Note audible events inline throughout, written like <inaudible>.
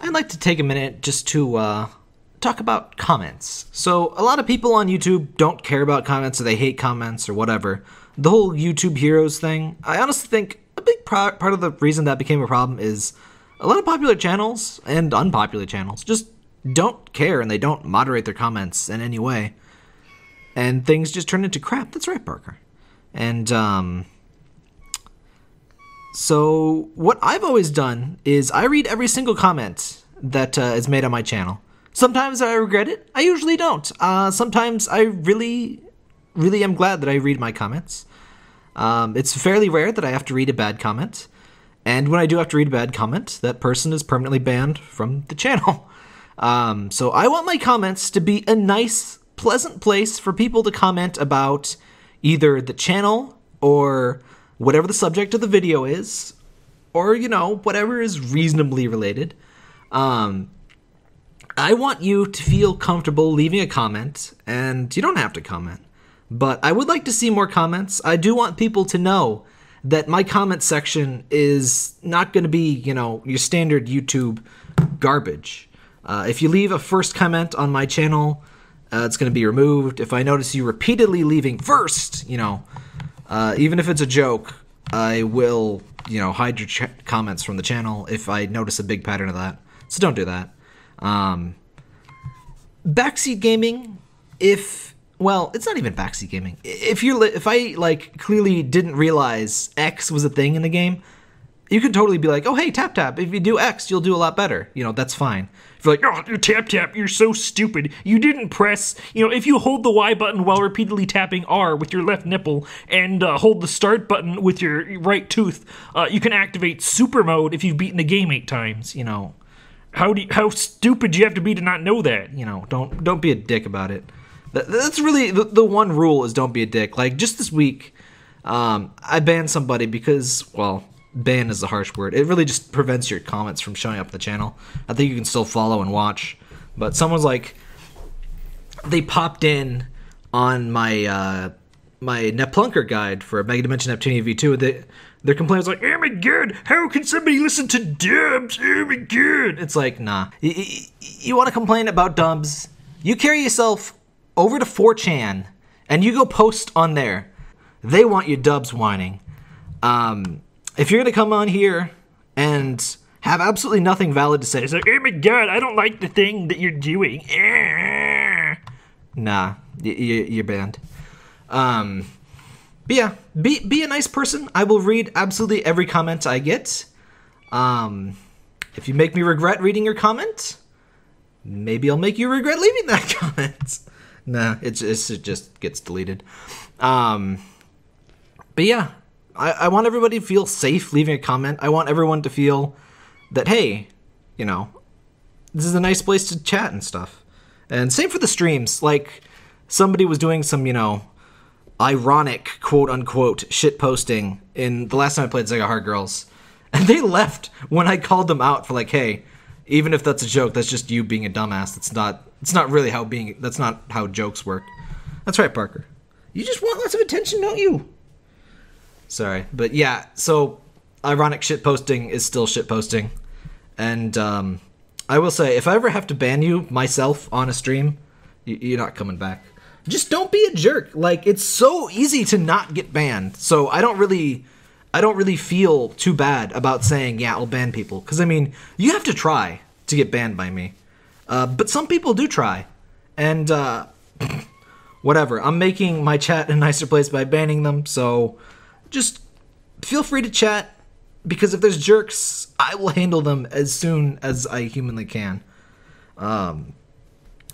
I'd like to take a minute just to uh, talk about comments. So, a lot of people on YouTube don't care about comments or they hate comments or whatever. The whole YouTube heroes thing, I honestly think a big pro- part of the reason that became a problem is a lot of popular channels and unpopular channels just don't care and they don't moderate their comments in any way. And things just turn into crap. That's right, Parker. And, um, so, what I've always done is I read every single comment that uh, is made on my channel. Sometimes I regret it. I usually don't. Uh, sometimes I really, really am glad that I read my comments. Um, it's fairly rare that I have to read a bad comment. And when I do have to read a bad comment, that person is permanently banned from the channel. <laughs> Um, so I want my comments to be a nice, pleasant place for people to comment about either the channel or whatever the subject of the video is, or, you know, whatever is reasonably related. Um, I want you to feel comfortable leaving a comment, and you don't have to comment. But I would like to see more comments. I do want people to know that my comment section is not going to be, you know, your standard YouTube garbage. Uh, if you leave a first comment on my channel, uh, it's going to be removed. If I notice you repeatedly leaving first, you know, uh, even if it's a joke, I will, you know, hide your ch- comments from the channel if I notice a big pattern of that. So don't do that. Um, backseat gaming, if well, it's not even backseat gaming. If you if I like clearly didn't realize X was a thing in the game, you could totally be like, oh hey, TapTap. If you do X, you'll do a lot better. You know, that's fine. If you're like, oh, you TapTap, you're so stupid. You didn't press. You know, if you hold the Y button while repeatedly tapping R with your left nipple and uh, hold the start button with your right tooth, uh, you can activate super mode if you've beaten the game eight times. You know, how do you, how stupid do you have to be to not know that? You know, don't don't be a dick about it. That, that's really the, the one rule is don't be a dick. Like just this week, um, I banned somebody because well ban is a harsh word. It really just prevents your comments from showing up the channel. I think you can still follow and watch, but someone's like, they popped in on my uh, my Neplunker guide for Mega Dimension Neptunia V2. They, their complaint was like, "Oh my god, how can somebody listen to dubs? Oh my god!" It's like, nah. You, you, you want to complain about dubs? You carry yourself over to 4chan and you go post on there. They want your dubs whining. Um, if you're gonna come on here and have absolutely nothing valid to say, it's like, oh my god, I don't like the thing that you're doing. <laughs> Nah, you're banned. Um, but yeah, be be a nice person. I will read absolutely every comment I get. Um, if you make me regret reading your comment, maybe I'll make you regret leaving that <laughs> comment. nah, it's, it's it just gets deleted. Um, but yeah, I, I want everybody to feel safe leaving a comment. I want everyone to feel that hey, you know, this is a nice place to chat and stuff. And same for the streams. Like somebody was doing some, you know, ironic quote unquote shit posting in the last time I played Sega Hard Girls. <laughs> And they left when I called them out for like, hey, even if that's a joke, that's just you being a dumbass. It's not it's not really how being that's not how jokes work. That's right, Parker. You just want lots of attention, don't you? Sorry. But yeah, so ironic shit posting is still shit posting. And um I will say, if I ever have to ban you myself on a stream, you're not coming back. Just don't be a jerk. Like it's so easy to not get banned. So I don't really, I don't really feel too bad about saying, yeah, I'll ban people. Because I mean, you have to try to get banned by me. Uh, but some people do try, and uh, <clears throat> whatever. I'm making my chat a nicer place by banning them. So just feel free to chat because if there's jerks, I will handle them as soon as I humanly can. Um,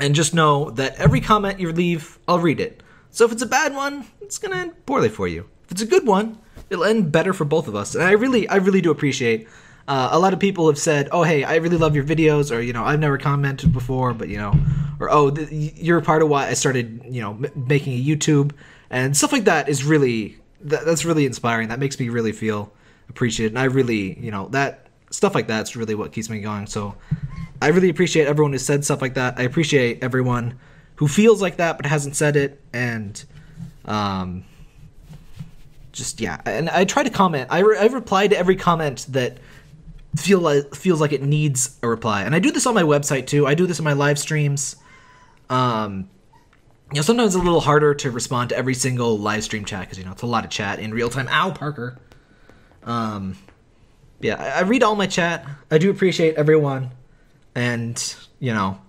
and just know that every comment you leave, I'll read it. So if it's a bad one, it's gonna end poorly for you. If it's a good one, it'll end better for both of us. And I really, I really do appreciate. Uh, a lot of people have said, "Oh, hey, I really love your videos," or you know, "I've never commented before, but you know," or "Oh, th- you're part of why I started, you know, m- making a YouTube," and stuff like that is really that, that's really inspiring. That makes me really feel appreciated, and I really, you know, that stuff like that's really what keeps me going. So I really appreciate everyone who said stuff like that. I appreciate everyone who feels like that but hasn't said it, and um, just yeah. And I try to comment. I, re- I reply to every comment that feel like feels like it needs a reply. And I do this on my website too. I do this in my live streams. Um, you know, sometimes it's a little harder to respond to every single live stream chat because you know it's a lot of chat in real time. Ow, Parker. Um, yeah, I, I read all my chat. I do appreciate everyone, and you know,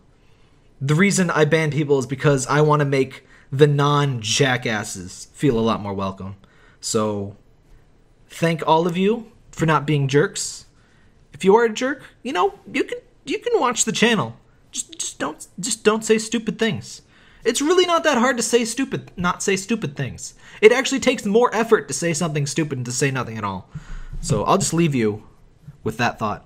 the reason I ban people is because I want to make the non jackasses feel a lot more welcome. So, thank all of you for not being jerks. If you are a jerk, you know you can you can watch the channel. Just just don't just don't say stupid things. It's really not that hard to say stupid, not say stupid things. It actually takes more effort to say something stupid than to say nothing at all. So I'll just leave you with that thought.